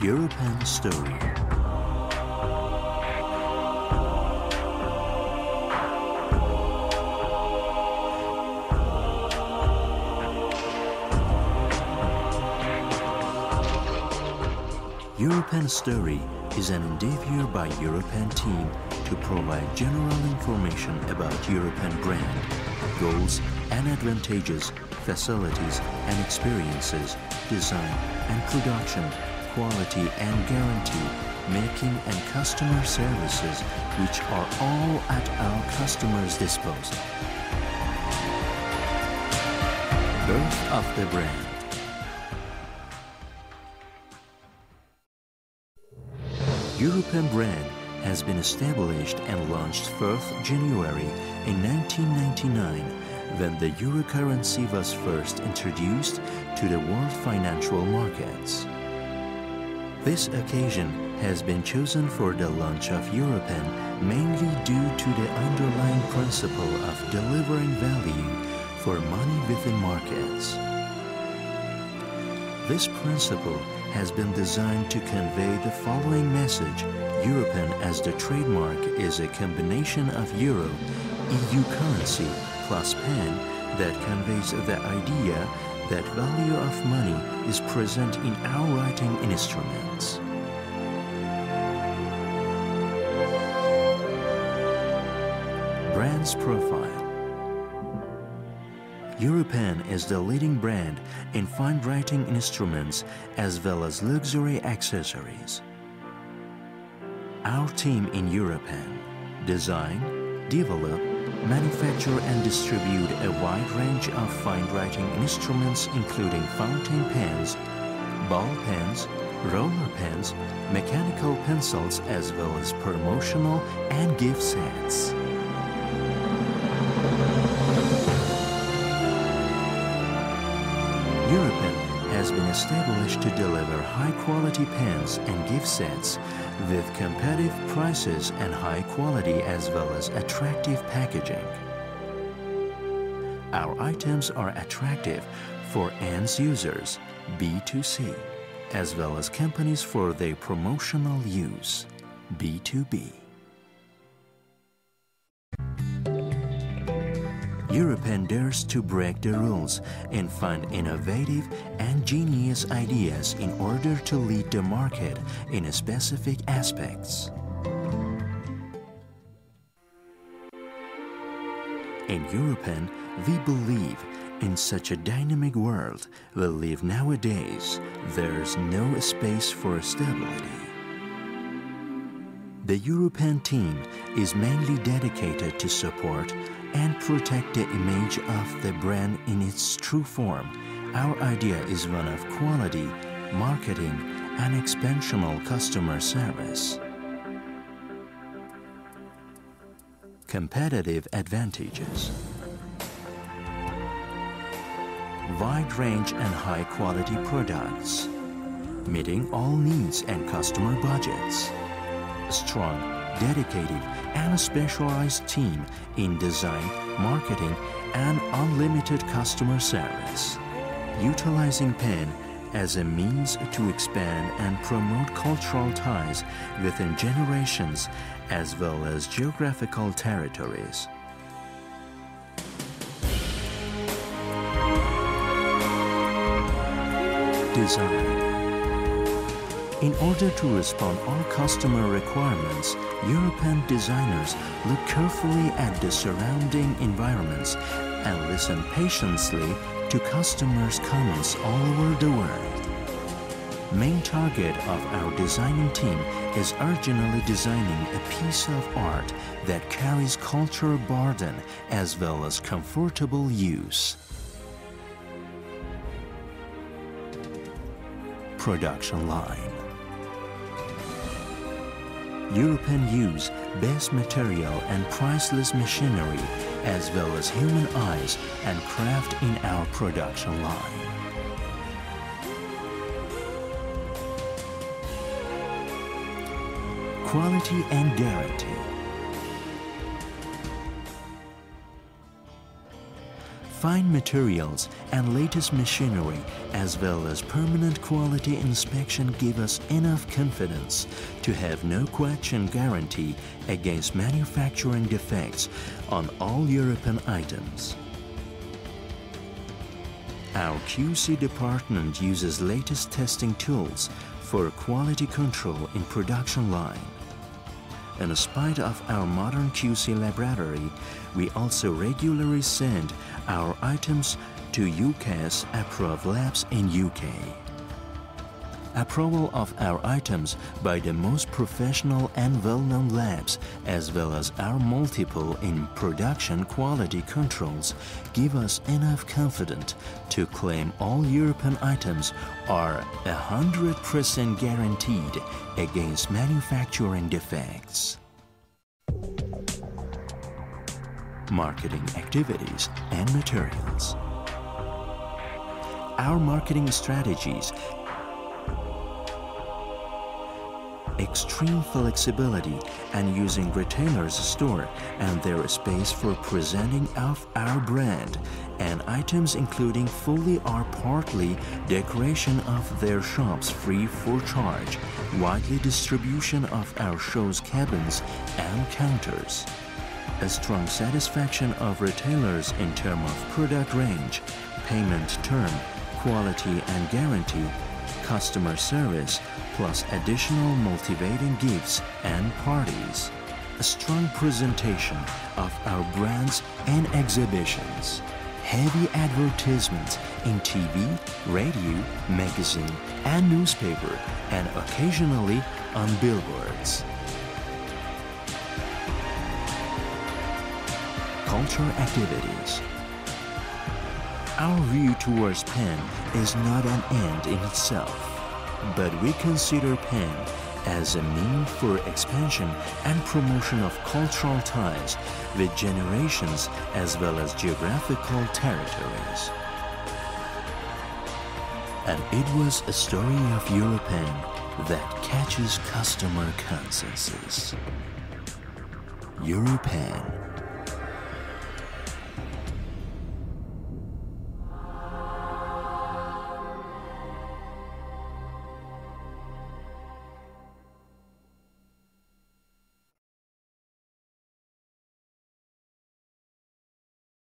Europen Story. Europen Story is an endeavor by Europen team to provide general information about Europen brand, goals and advantages, facilities and experiences, design and production, quality and guarantee, making and customer services which are all at our customers' disposal. Birth of the brand. Europen brand has been established and launched 1st January in 1999 when the euro currency was first introduced to the world financial markets. This occasion has been chosen for the launch of Europen mainly due to the underlying principle of delivering value for money within markets. This principle has been designed to convey the following message. Europen as the trademark is a combination of euro, EU currency, plus pen that conveys the idea that value of money is present in our writing instruments. Brand's profile Europen is the leading brand in fine writing instruments as well as luxury accessories. Our team in Europen design, develop, manufacture and distribute a wide range of fine writing instruments including fountain pens, ball pens, roller pens, mechanical pencils as well as promotional and gift sets. Has been established to deliver high-quality pens and gift sets with competitive prices and high quality as well as attractive packaging. Our items are attractive for end users, B2C, as well as companies for their promotional use, B2B. Europen dares to break the rules and find innovative and genius ideas in order to lead the market in specific aspects. In Europen, we believe in such a dynamic world we live nowadays, there's no space for stability. The Europen team is mainly dedicated to support and protect the image of the brand in its true form. Our idea is one of quality, marketing, and expansional customer service. Competitive advantages. Wide range and high quality products, meeting all needs and customer budgets. Strong, dedicated, and specialized team in design, marketing, and unlimited customer service. Utilizing pen as a means to expand and promote cultural ties within generations as well as geographical territories. Design in order to respond all customer requirements, Europen designers look carefully at the surrounding environments and listen patiently to customers' comments all over the world. Main target of our designing team is originally designing a piece of art that carries cultural burden as well as comfortable use. Production line Europen use best material and priceless machinery as well as human eyes and craft in our production line. Quality and guarantee. Fine materials and latest machinery as well as permanent quality inspection give us enough confidence to have no question guarantee against manufacturing defects on all Europen items. Our QC department uses latest testing tools for quality control in production line. In spite of our modern QC laboratory, we also regularly send our items to UK's approved labs in UK. Approval of our items by the most professional and well-known labs as well as our multiple in production quality controls give us enough confidence to claim all Europen items are 100% guaranteed against manufacturing defects. Marketing activities and materials. Our marketing strategies extreme flexibility and using retailers' store and their space for presenting of our brand and items including fully or partly decoration of their shops free for charge, widely distribution of our shows cabins and counters. A strong satisfaction of retailers in terms of product range, payment term, quality and guarantee customer service, plus additional motivating gifts and parties. A strong presentation of our brands and exhibitions. Heavy advertisements in TV, radio, magazine, and newspaper, and occasionally on billboards. Culture activities. Our view towards pen is not an end in itself, but we consider pen as a means for expansion and promotion of cultural ties with generations as well as geographical territories. And it was a story of Europen that catches customer consensus. Europen